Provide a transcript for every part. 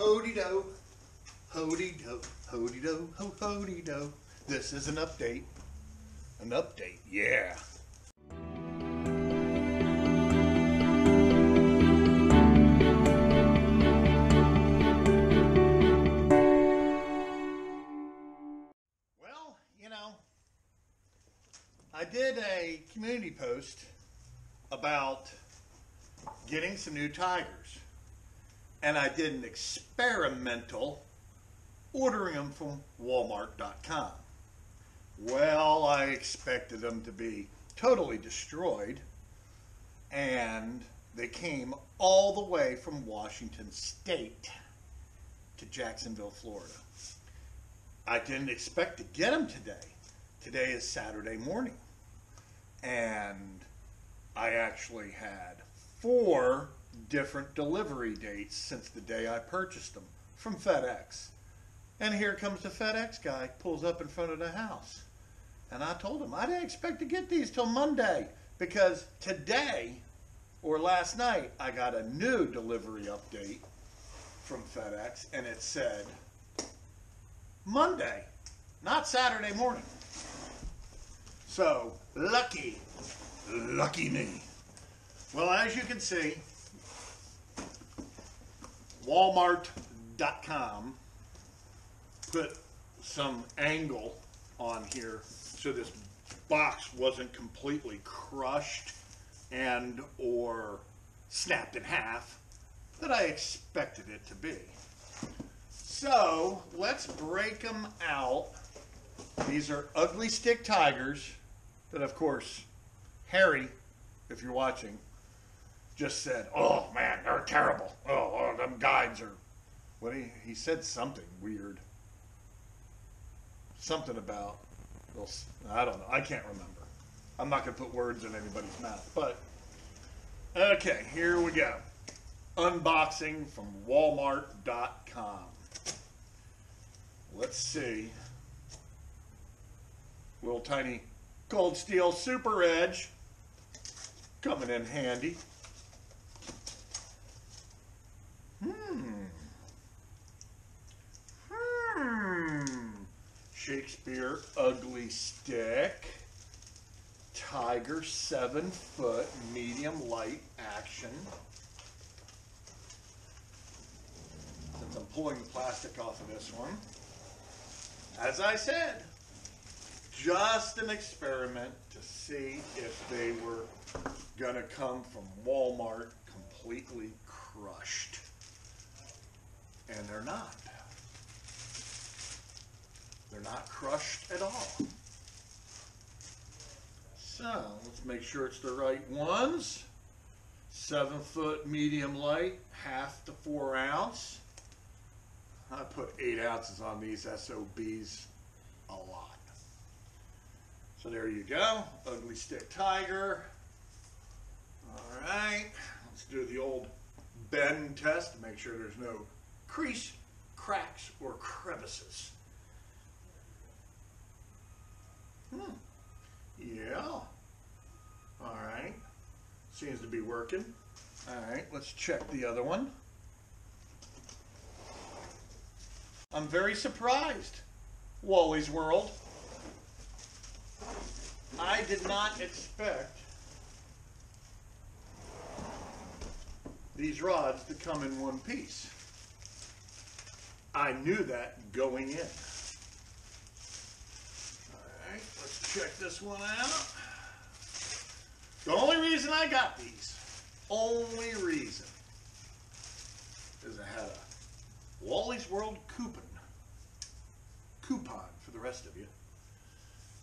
Hody do, hody do, hody do, ho hody do. This is an update. An update, yeah. Well, you know, I did a community post about getting some new tigers. And I did an experimental ordering them from Walmart.com. Well, I expected them to be totally destroyed, and they came all the way from Washington State to Jacksonville, Florida. I didn't expect to get them today. Today is Saturday morning, and I actually had four different delivery dates since the day I purchased them from FedEx. And here comes the FedEx guy, pulls up in front of the house. And I told him I didn't expect to get these till Monday because today or last night I got a new delivery update from FedEx and it said Monday, not Saturday morning. So, lucky, lucky me. Well, as you can see, Walmart.com put some angle on here so this box wasn't completely crushed and or snapped in half that I expected it to be. So let's break them out. These are Ugly Stik tigers that of course Harry, if you're watching, just said, "Oh man, they're terrible. Oh, oh them are." What he he said something weird. Something about, I don't know. I can't remember. I'm not gonna put words in anybody's mouth. But okay, here we go. Unboxing from Walmart.com. Let's see. Little tiny Cold Steel Super Edge coming in handy. Ugly Stik. Tiger 7 foot medium light action. Since I'm pulling the plastic off of this one. As I said, just an experiment to see if they were going to come from Walmart completely crushed and they're not. They're not crushed at all. So let's make sure it's the right ones. Seven foot medium light, half to four ounce. I put eight ounces on these SOBs a lot. So there you go, Ugly Stik tiger. All right, let's do the old bend test to make sure there's no crease, cracks, or crevices. Hmm. Yeah. All right. Be working. All right, let's check the other one. I'm very surprised, Wally's World. I did not expect these rods to come in one piece. I knew that going in. Alright, let's check this one out. The only reason I got these, only reason, is I had a Wally's World coupon. Coupon for the rest of you.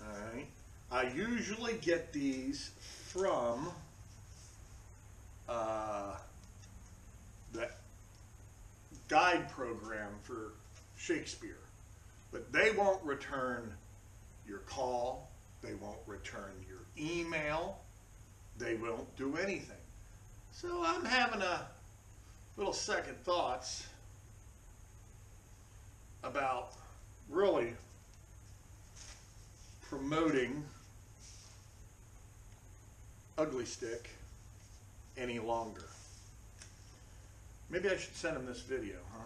Alright. I usually get these from uh, the guide program for Shakespeare. But they won't return your call, they won't return your email, they won't do anything. So I'm having a little second thoughts about really promoting Ugly Stik any longer. Maybe I should send him this video, huh?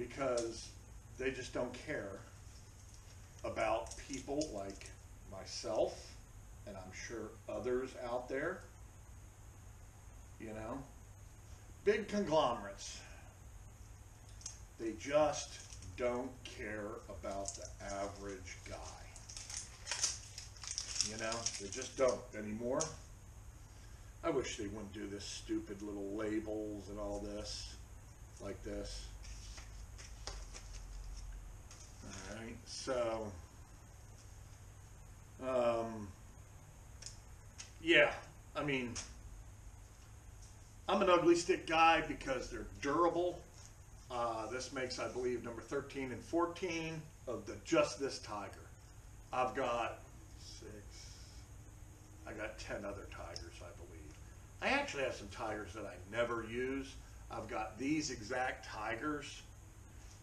because they just don't care about people like myself and I'm sure others out there. You know, big conglomerates. They just don't care about the average guy. You know, they just don't anymore. I wish they wouldn't do this stupid little labels and all this like this. Alright, so um, yeah, I mean I'm an Ugly Stik guy because they're durable. Uh, this makes, I believe, number 13 and 14 of the Just This Tiger. I've got six, I got 10 other tigers, I believe. I actually have some tigers that I never use. I've got these exact tigers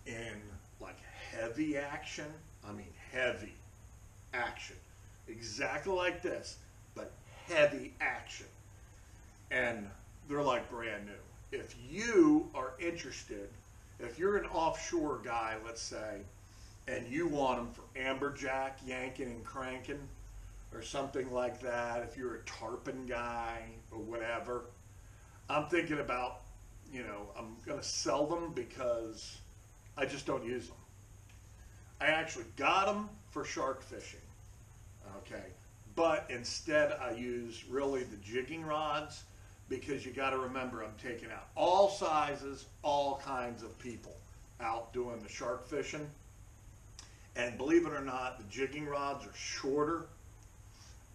in like heavy action. I mean, heavy action. Exactly like this, but heavy action. And they're like brand new. If you are interested, if you're an offshore guy, let's say, and you want them for amberjack, yanking and cranking, or something like that, if you're a tarpon guy or whatever, I'm thinking about, you know, I'm going to sell them because I just don't use them. I actually got them for shark fishing, okay, but instead I use really the jigging rods because you got to remember I'm taking out all sizes, all kinds of people out doing the shark fishing. And believe it or not, the jigging rods are shorter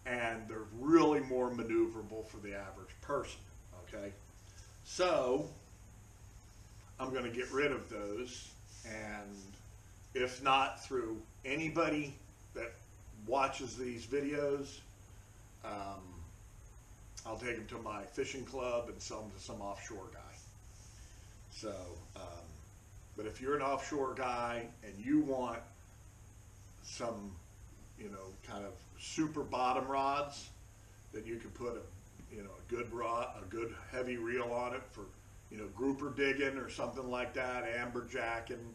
and they're really more maneuverable for the average person. Okay, so I'm going to get rid of those, and if not through anybody that watches these videos, um, I'll take them to my fishing club and sell them to some offshore guy. So, um, but if you're an offshore guy and you want some, you know, kind of super bottom rods that you can put a, you know, a good rod, a good heavy reel on it for, you know, grouper digging or something like that, amberjacking,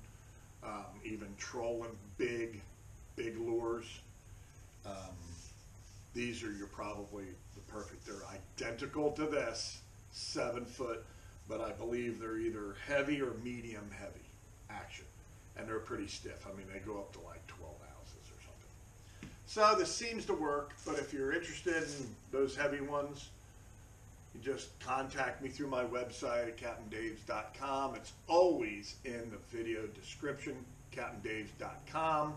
um, even trolling big, big lures. Um, these are your probably the perfect. They're identical to this, seven foot, but I believe they're either heavy or medium heavy action. And they're pretty stiff. I mean, they go up to like 12 ounces or something. So this seems to work, but if you're interested in those heavy ones, you just contact me through my website CaptainDaves.com. It's always in the video description, CaptainDaves.com.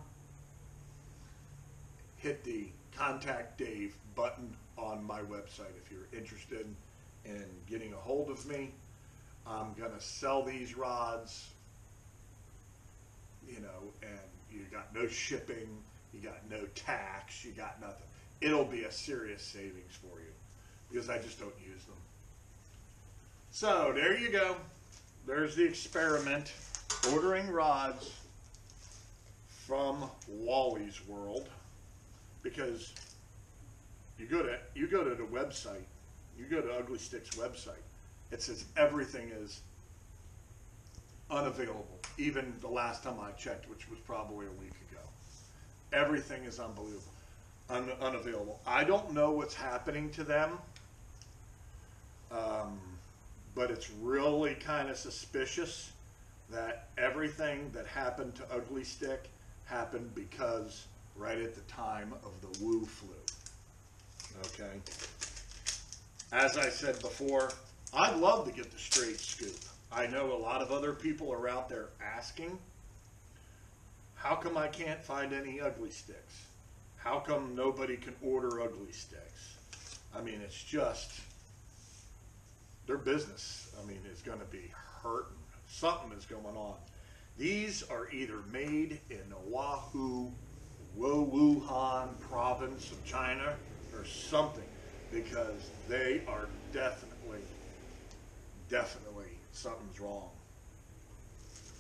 Hit the contact Dave button on my website if you're interested in getting a hold of me. I'm going to sell these rods, you know, and you got no shipping, you got no tax, you got nothing. It'll be a serious savings for you because I just don't use them. So there you go. There's the experiment. Ordering rods from Wally's World because you go to you go to the website, you go to Ugly Stik's website. It says everything is unavailable. Even the last time I checked, which was probably a week ago, everything is unbelievable, un, unavailable. I don't know what's happening to them, um, but it's really kind of suspicious that everything that happened to Ugly Stik happened because right at the time of the Wu flu okay? As I said before, I'd love to get the straight scoop. I know a lot of other people are out there asking, how come I can't find any Ugly Stiks? How come nobody can order Ugly Stiks? I mean, it's just, their business, I mean, is going to be hurting. Something is going on. These are either made in Oahu, Wuhan province of China, or something because they are definitely, definitely something's wrong.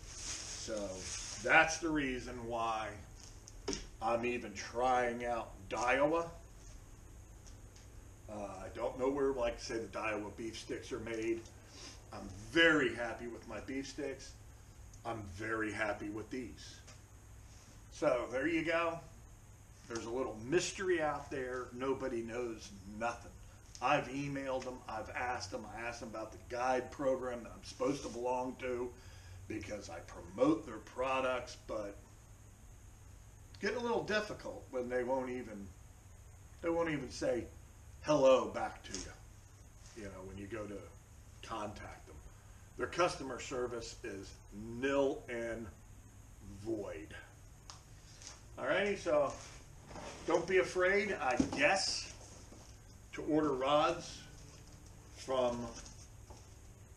So that's the reason why I'm even trying out Daiwa. Uh, I don't know where, like say, the Daiwa beef sticks are made. I'm very happy with my beef sticks. I'm very happy with these. So there you go. There's a little mystery out there. Nobody knows nothing. I've emailed them. I've asked them. I asked them about the guide program that I'm supposed to belong to because I promote their products, but getting a little difficult when they won't even they won't even say hello back to you. You know, when you go to contact them. Their customer service is nil and void. Alrighty, so don't be afraid, I guess, to order rods from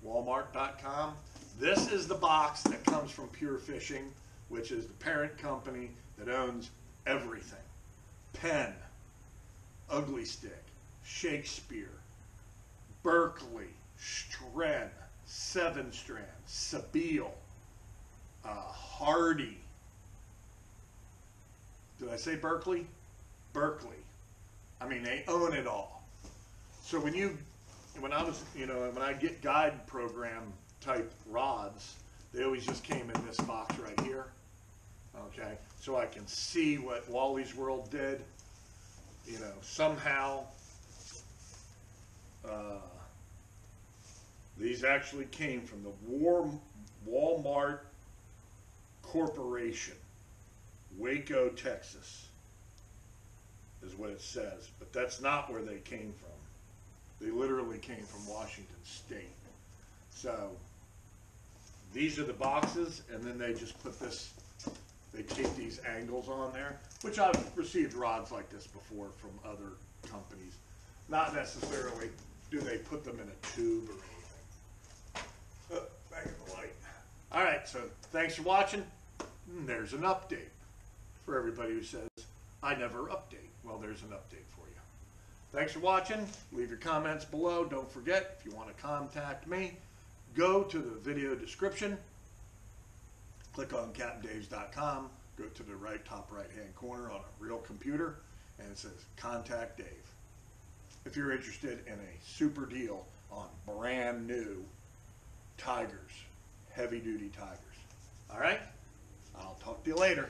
Walmart.com. This is the box that comes from Pure Fishing, which is the parent company that owns everything. Penn, Ugly Stik, Shakespeare, Berkley, Stren, Seven Strand, Sebile, uh, Hardy. Did I say Berkley? Berkley. I mean, they own it all. So when you, when I was, you know, when I get guide program type rods, they always just came in this box right here. Okay, so I can see what Wally's World did. You know, somehow. Uh, these actually came from the War, Walmart Corporation, Waco, Texas, is what it says. But that's not where they came from. They literally came from Washington State. So these are the boxes, and then they just put this, they tape these angles on there, which I've received rods like this before from other companies. Not necessarily do they put them in a tube or anything. Uh, back in the light. All right, so thanks for watching. There's an update for everybody who says, I never update. Well, there's an update for you. Thanks for watching. Leave your comments below. Don't forget, if you want to contact me, go to the video description, click on captaindaves.com, go to the right top right hand corner on a real computer, and it says Contact Dave. If you're interested in a super deal on brand new Tigers, heavy duty Tigers. All right? I'll talk to you later.